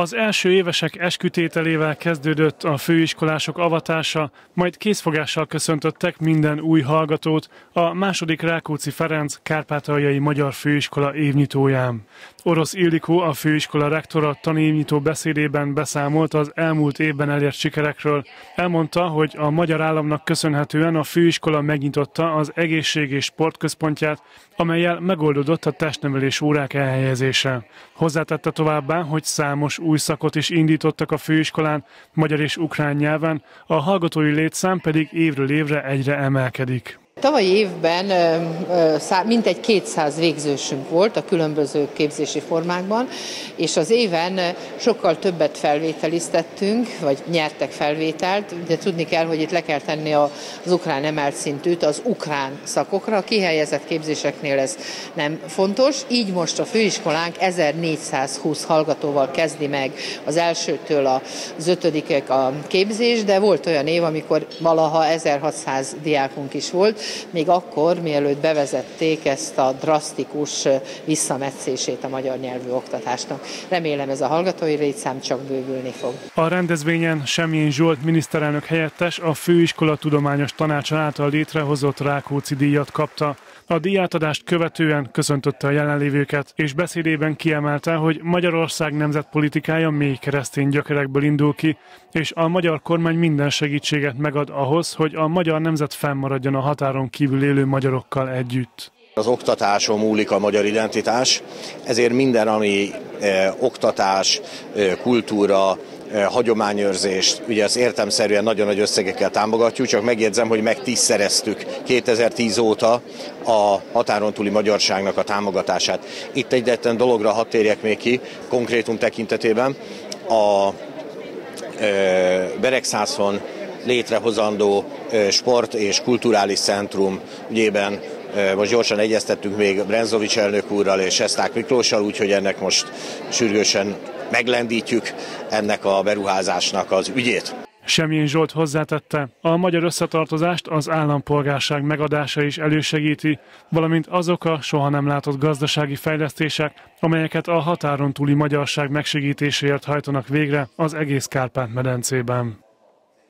Az első évesek eskütételével kezdődött a főiskolások avatása, majd készfogással köszöntöttek minden új hallgatót a második Rákóczi Ferenc Kárpátaljai Magyar Főiskola évnyitóján. Orosz Ildikó, a főiskola rektora tanévnyitó beszédében beszámolt az elmúlt évben elért sikerekről. Elmondta, hogy a magyar államnak köszönhetően a főiskola megnyitotta az egészség és sportközpontját, amelyel megoldódott a testnevelés órák elhelyezése. Hozzátette továbbá, hogy számos új szakot is indítottak a főiskolán, magyar és ukrán nyelven, a hallgatói létszám pedig évről évre egyre emelkedik. Tavalyi évben mintegy 200 végzősünk volt a különböző képzési formákban, és az éven sokkal többet felvételiztettünk, vagy nyertek felvételt, de tudni kell, hogy itt le kell tenni az ukrán emelt szintűt az ukrán szakokra, a kihelyezett képzéseknél ez nem fontos, így most a főiskolánk 1420 hallgatóval kezdi meg az elsőtől az ötödikek a képzés, de volt olyan év, amikor valaha 1600 diákunk is volt, még akkor, mielőtt bevezették ezt a drasztikus visszametszését a magyar nyelvű oktatásnak. Remélem ez a hallgatói létszám csak bővülni fog. A rendezvényen Semjén Zsolt miniszterelnök helyettes a Főiskola Tudományos Tanácsa által létrehozott Rákóczi díjat kapta. A díjátadást követően köszöntötte a jelenlévőket, és beszédében kiemelte, hogy Magyarország nemzetpolitikája mély keresztény gyökerekből indul ki, és a magyar kormány minden segítséget megad ahhoz, hogy a magyar nemzet fennmaradjon a határon kívül élő magyarokkal együtt. Az oktatáson múlik a magyar identitás, ezért minden, ami eh, oktatás, eh, kultúra, Eh, hagyományőrzést, ugye az értemszerűen nagyon nagy összegekkel támogatjuk, csak megjegyzem, hogy meg tízszereztük 2010 óta a határon túli magyarságnak a támogatását. Itt egyetlen dologra hadd térjek még ki, konkrétum tekintetében. A e, Beregszászon létrehozandó sport és kulturális centrum ügyében most gyorsan egyeztettünk még Brenzovics elnök úrral és Esták Miklóssal, úgyhogy ennek most sürgősen meglendítjük ennek a beruházásnak az ügyét. Semjén Zsolt hozzátette, a magyar összetartozást az állampolgárság megadása is elősegíti, valamint azok a soha nem látott gazdasági fejlesztések, amelyeket a határon túli magyarság megsegítéséért hajtanak végre az egész Kárpát-medencében.